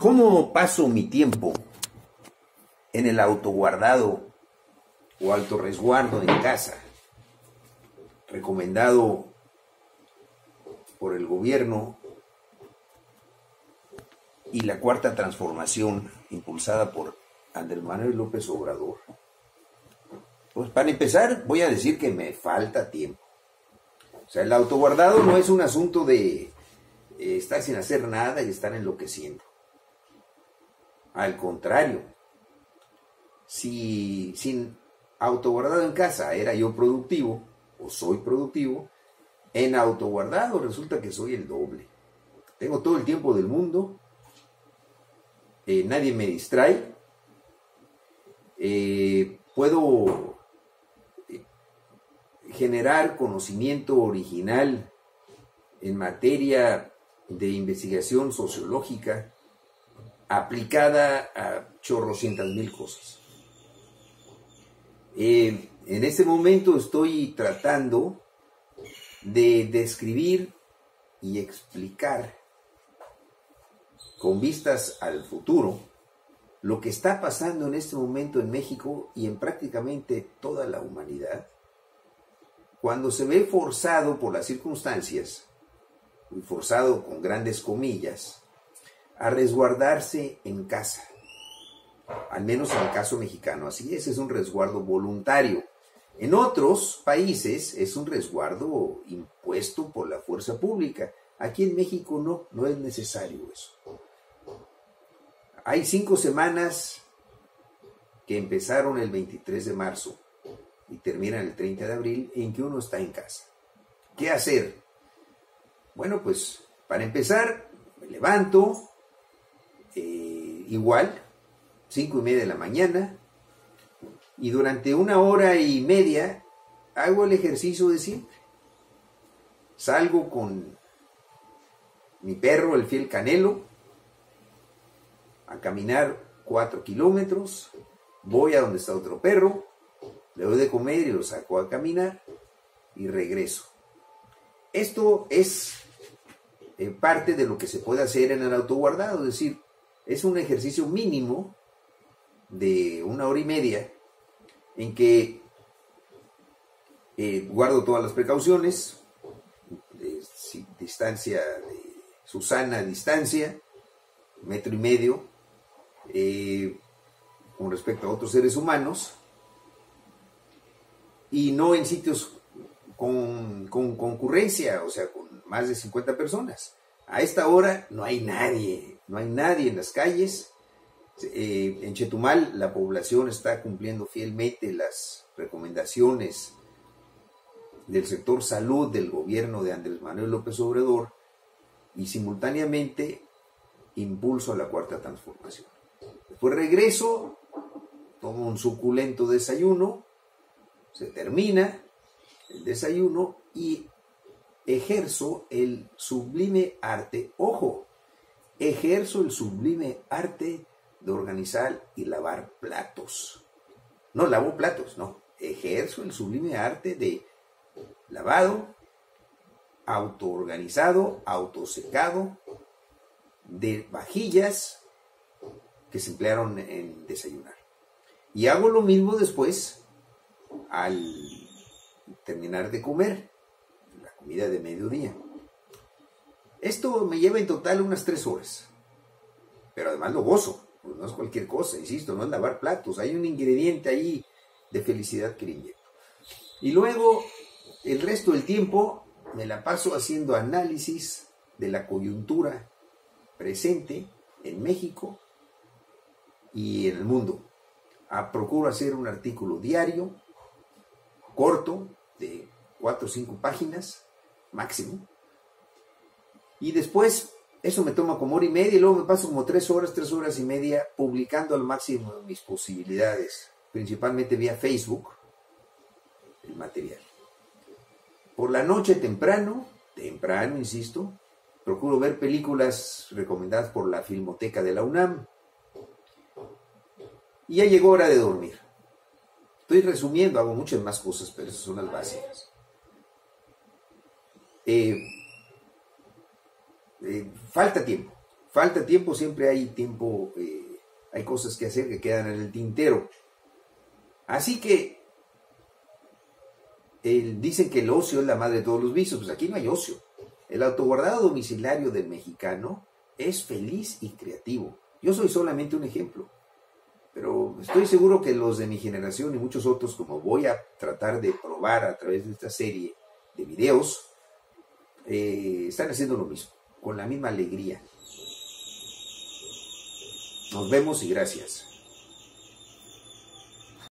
¿Cómo paso mi tiempo en el autoguardado o alto resguardo en casa? Recomendado por el gobierno y la cuarta transformación impulsada por Andrés Manuel López Obrador. Pues para empezar voy a decir que me falta tiempo. O sea, el autoguardado no es un asunto de eh, estar sin hacer nada y estar enloqueciendo. Al contrario, si sin autoguardado en casa era yo productivo, o soy productivo, en autoguardado resulta que soy el doble. Tengo todo el tiempo del mundo, eh, nadie me distrae, eh, puedo eh, generar conocimiento original en materia de investigación sociológica, aplicada a chorrocientas mil cosas. Eh, en este momento estoy tratando de describir y explicar con vistas al futuro lo que está pasando en este momento en México y en prácticamente toda la humanidad, cuando se ve forzado por las circunstancias, y forzado con grandes comillas, a resguardarse en casa. Al menos en el caso mexicano, así es, es un resguardo voluntario. En otros países es un resguardo impuesto por la fuerza pública. Aquí en México no, no es necesario eso. Hay cinco semanas que empezaron el 23 de marzo y terminan el 30 de abril en que uno está en casa. ¿Qué hacer? Bueno, pues para empezar, me levanto, eh, igual, cinco y media de la mañana, y durante una hora y media hago el ejercicio de siempre. Salgo con mi perro, el fiel Canelo, a caminar cuatro kilómetros, voy a donde está otro perro, le doy de comer y lo saco a caminar y regreso. Esto es eh, parte de lo que se puede hacer en el autoguardado, es decir, es un ejercicio mínimo de una hora y media en que eh, guardo todas las precauciones, de, distancia, de Susana, distancia, metro y medio, eh, con respecto a otros seres humanos, y no en sitios con, con concurrencia, o sea, con más de 50 personas. A esta hora no hay nadie, no hay nadie en las calles. Eh, en Chetumal la población está cumpliendo fielmente las recomendaciones del sector salud del gobierno de Andrés Manuel López Obrador y simultáneamente impulso a la cuarta transformación. Después regreso, tomo un suculento desayuno, se termina el desayuno y ejerzo el sublime arte, ojo, ejerzo el sublime arte de organizar y lavar platos. No lavo platos, no, ejerzo el sublime arte de lavado, autoorganizado, autosecado, de vajillas que se emplearon en desayunar. Y hago lo mismo después al terminar de comer, comida de mediodía. Esto me lleva en total unas tres horas, pero además lo gozo, pues no es cualquier cosa, insisto, no es lavar platos, hay un ingrediente ahí de felicidad que Y luego, el resto del tiempo, me la paso haciendo análisis de la coyuntura presente en México y en el mundo. Ah, procuro hacer un artículo diario, corto, de cuatro o cinco páginas máximo. Y después eso me toma como hora y media y luego me paso como tres horas, tres horas y media publicando al máximo mis posibilidades, principalmente vía Facebook, el material. Por la noche temprano, temprano, insisto, procuro ver películas recomendadas por la Filmoteca de la UNAM. Y ya llegó hora de dormir. Estoy resumiendo, hago muchas más cosas, pero esas son las básicas. Eh, eh, falta tiempo, falta tiempo, siempre hay tiempo, eh, hay cosas que hacer que quedan en el tintero. Así que dicen que el ocio es la madre de todos los vicios, pues aquí no hay ocio. El autoguardado domiciliario del mexicano es feliz y creativo. Yo soy solamente un ejemplo, pero estoy seguro que los de mi generación y muchos otros, como voy a tratar de probar a través de esta serie de videos, eh, están haciendo lo mismo, con la misma alegría. Nos vemos y gracias.